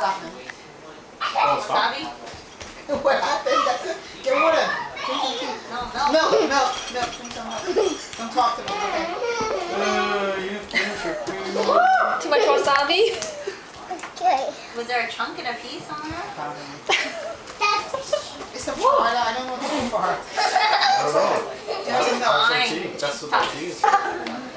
stop now. Oh, stop. Wasabi? What happened? Get water. No, no. No, no, no. Don't talk to me. okay? Uh, you finish your food. Too much wasabi? Okay. Was there a chunk and a piece on there? It's a bar. I don't know what's in for her. I don't know. That's, a milk. that's, some Fine. tea. That's what that tea.